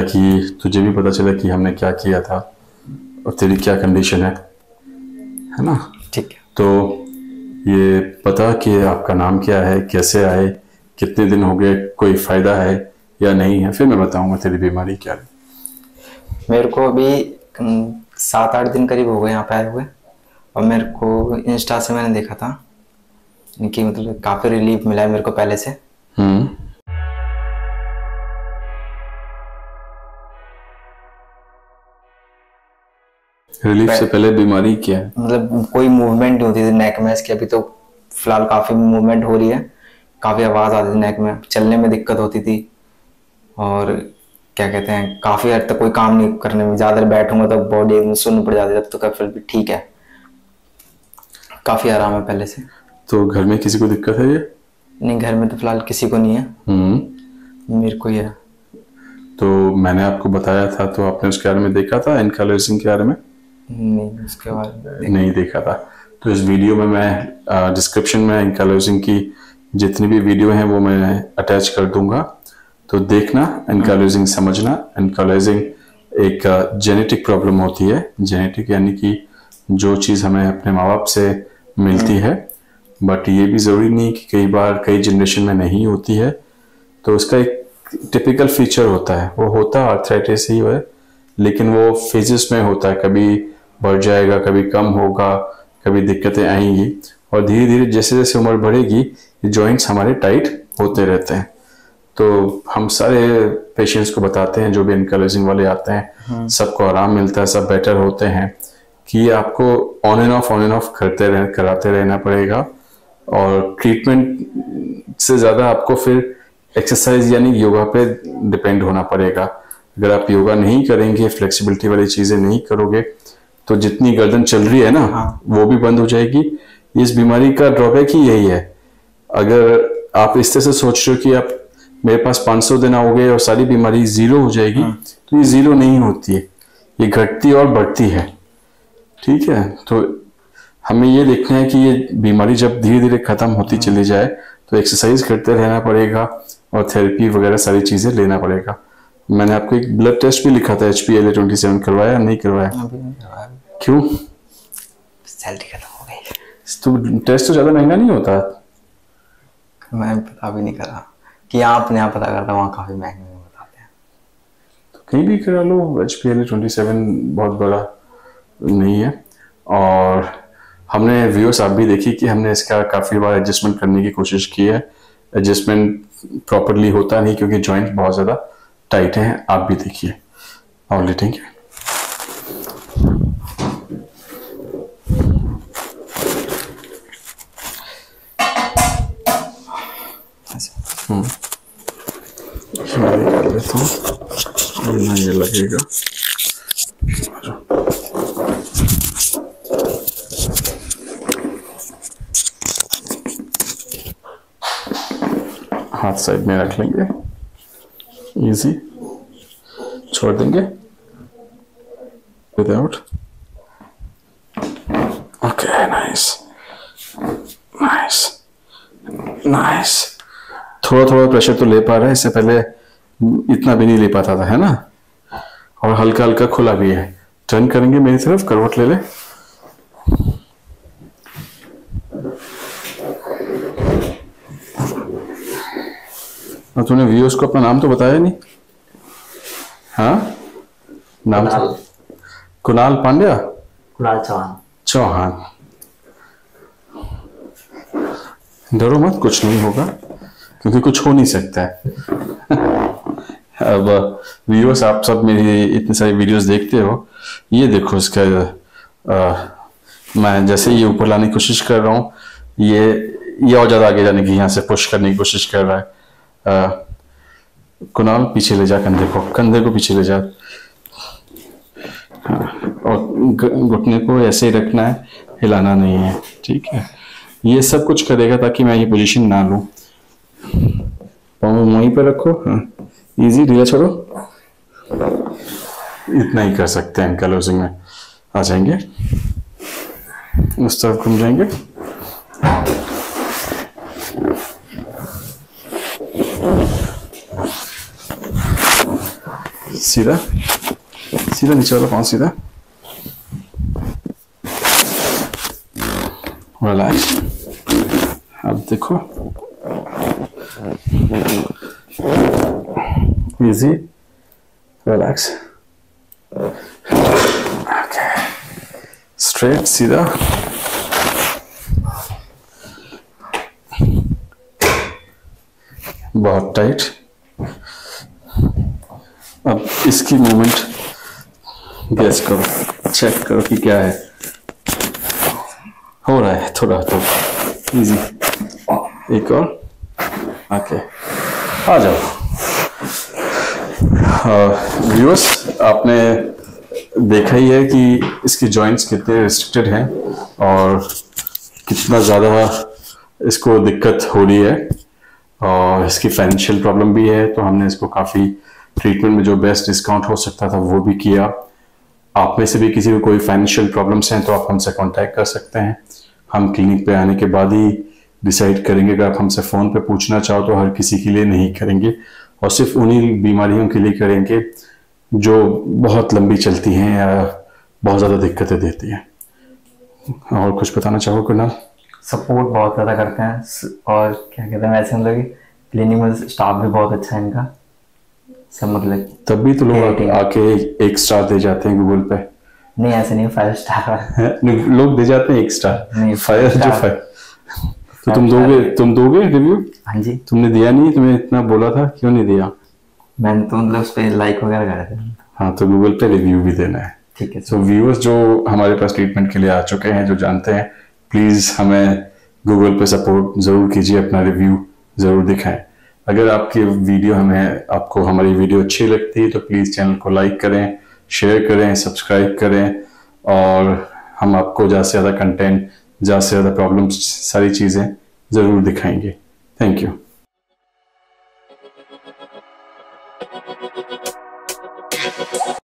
कि तुझे भी पता चला कि हमने क्या किया था और तेरी क्या कंडीशन है है ना? ठीक है। तो ये पता कि आपका नाम क्या है कैसे आए कितने दिन हो गए कोई फ़ायदा है या नहीं है फिर मैं बताऊँगा तेरी बीमारी क्या है। मेरे को अभी सात आठ दिन करीब हो गए यहाँ पे आए हुए। और मेरे को इंस्टा से मैंने देखा था कि मतलब काफ़ी रिलीफ मिला है मेरे को पहले से। हम्म। रिलीफ से पहले बीमारी क्या है? मतलब कोई मूवमेंट नहीं होती थी नेक में इसकी अभी तो फ़िलहाल काफ़ी मूवमेंट हो रही है। काफ़ी आवाज़ आती थी नेक में। चलने में दिक्कत होती थी। और क्या कहते हैं काफ़ी हद तक कोई काम नहीं करने में। ज़्यादा बैठूँगा तो बॉडी एकदम सुन्न पड़ जाती तब तो फिर भी ठीक है। काफ़ी आराम है पहले से। तो घर में किसी को दिक्कत है ये? नहीं घर में तो फ़िलहाल किसी को नहीं है। हम्म। मेरे को ही है। तो मैंने आपको बताया था तो आपने उसके बारे में देखा था इनकलरेसिंग के बारे में? नहीं उसके बाद नहीं देखा था। तो इस वीडियो में मैं डिस्क्रिप्शन में इनकलरेसिंग की जितनी भी वीडियो हैं वो मैं अटैच कर दूँगा। तो देखना इनकलरेसिंग समझना। इनकलरेसिंग एक जेनेटिक प्रॉब्लम होती है। जेनेटिक यानी कि जो चीज़ हमें अपने माँ बाप से मिलती है। बट ये भी ज़रूरी नहीं कि कई बार कई जनरेशन में नहीं होती है। तो उसका एक टिपिकल फीचर होता है। वो होता है आर्थराइटिस ही है लेकिन वो फेजेस में होता है। कभी बढ़ जाएगा कभी कम होगा कभी दिक्कतें आएँगी। और धीरे धीरे जैसे जैसे उम्र बढ़ेगी ये जॉइंट्स हमारे टाइट होते रहते हैं। तो हम सारे पेशेंट्स को बताते हैं जो भी इनकलेजिंग वाले आते हैं सबको आराम मिलता है सब बेटर होते हैं कि आपको on and off on and off करते रह कराते रहना पड़ेगा। और ट्रीटमेंट से ज़्यादा आपको फिर एक्सरसाइज यानी योगा पे डिपेंड होना पड़ेगा। अगर आप योगा नहीं करेंगे फ्लेक्सिबिलिटी वाली चीज़ें नहीं करोगे तो जितनी गर्दन चल रही है ना हाँ। वो भी बंद हो जाएगी। इस बीमारी का ड्रॉबैक ही यही है। अगर आप इस तरह से सोच रहे हो कि आप मेरे पास 500 दिन आओगे और सारी बीमारी ज़ीरो हो जाएगी हाँ। तो ये ज़ीरो नहीं होती है। ये घटती और बढ़ती है। ठीक है? तो हमें ये देखना है कि ये बीमारी जब धीरे धीरे खत्म होती चली जाए तो एक्सरसाइज करते रहना पड़ेगा और थेरेपी वगैरह सारी चीज़ें लेना पड़ेगा। मैंने आपको एक ब्लड टेस्ट भी लिखा था H P L A twenty seven करवाया नहीं करवाया? अभी नहीं करवाया। क्यों? सैलरी खत्म हो गई। तो टेस्ट तो ज़्यादा महँगा नहीं होता। मैं पता भी नहीं करा कि यहाँ अपने यहाँ पता करता वहाँ काफ़ी महँगे में बताते हैं। तो कहीं भी करा लो H P L twenty seven बहुत बड़ा नहीं है। और हमने व्यूअर्स आप भी देखी कि हमने इसका काफ़ी बार एडजस्टमेंट करने की कोशिश की है। एडजस्टमेंट प्रॉपरली होता नहीं क्योंकि जॉइंट बहुत ज़्यादा टाइट हैं आप भी देखिए। और लेटेंगे ये लगेगा हाथ साइड में रख लेंगे। इजी छोड़ देंगे। Without okay nice nice nice थोड़ा थोड़ा प्रेशर तो ले पा रहा है इससे पहले इतना भी नहीं ले पाता था है ना? और हल्का हल्का खुला भी है। टर्न करेंगे मेरी तरफ़ करवट ले ले। और तूने व्यूअर्स को अपना नाम तो बताया नहीं? हाँ? नाम कुणाल। कुणाल पांड्या? कुणाल चौहान। चौहान। डरो मत कुछ नहीं होगा। क्योंकि कुछ हो नहीं सकता है। अब व्यूअर्स आप सब मेरी इतनी सारी वीडियोस देखते हो। ये देखो इसका अ, मैं जैसे ये ऊपर लाने की कोशिश कर रहा हूँ ये ये और ज़्यादा आगे जाने की यहाँ से पुश करने की कोशिश कर रहा है। कुणाल पीछे ले जा कंधे को कंधे को पीछे ले जा। हाँ, और घुटने को ऐसे ही रखना है हिलाना नहीं है ठीक है। ये सब कुछ करेगा ताकि मैं ये पोजीशन ना लूँ। पाँव वहीं पर रखो हाँ। इजी ढीला छोड़ो। इतना ही कर सकते हैं क्लोजिंग में। आ जाएँगे। उस तरफ़ घूम जाएँगे। सीधा। सीधा नीचे वाला पाँव, सीधा। रिलैक्स अब देखो। इजी रिलैक्स ओके स्ट्रेट सीधा बहुत टाइट अब इसकी मूवमेंट गैस करो चेक करो कि क्या है। हो रहा है, थोड़ा तो। इजी एक और। ओके आ जाओ। व्यूअर्स आपने देखा ही है कि इसकी जॉइंट्स कितने रिस्ट्रिक्टेड हैं और कितना ज़्यादा इसको दिक्कत हो रही है और इसकी फाइनेंशियल प्रॉब्लम भी है तो हमने इसको काफ़ी ट्रीटमेंट में जो बेस्ट डिस्काउंट हो सकता था वो भी किया। आप में से भी किसी को कोई फाइनेंशियल प्रॉब्लम्स हैं तो आप हमसे कांटेक्ट कर सकते हैं। हम क्लिनिक पे आने के बाद ही डिसाइड करेंगे अगर आप हमसे फ़ोन पे पूछना चाहो तो हर किसी के लिए नहीं करेंगे। और सिर्फ़ उन्हीं बीमारियों के लिए करेंगे जो बहुत लंबी चलती हैं या बहुत ज़्यादा दिक्कतें देती हैं। और कुछ बताना चाहो कुणाल? सपोर्ट बहुत ज़्यादा करते हैं और क्या कहते हैं वैसे मतलब क्लिनिक में स्टाफ भी बहुत अच्छा है इनका। सब मतलब तब भी तो लोग आके एक स्टार दे जाते हैं गूगल पे। नहीं ऐसे नहीं फाइव स्टार लोग दे जाते हैं एक स्टार नहीं, फायर जो star. तो तुम दोगे तुम दोगे रिव्यू हाँ जी। तुमने दिया नहीं तुम्हें इतना बोला था क्यों नहीं दिया? मैंने तो मतलब उस पर लाइक वगैरह करे थे। हाँ तो गूगल पे रिव्यू भी देना है। ठीक है सो व्यूअर्स जो हमारे पास ट्रीटमेंट के लिए आ चुके हैं जो जानते हैं प्लीज़ हमें गूगल पे सपोर्ट ज़रूर कीजिए अपना रिव्यू ज़रूर दिखाएँ। अगर आपकी वीडियो हमें आपको हमारी वीडियो अच्छी लगती है तो प्लीज़ चैनल को लाइक करें शेयर करें सब्सक्राइब करें और हम आपको ज़्यादा से ज़्यादा कंटेंट ज़्यादा से ज़्यादा प्रॉब्लम्स सारी चीज़ें ज़रूर दिखाएँगे। Thank you